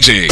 Club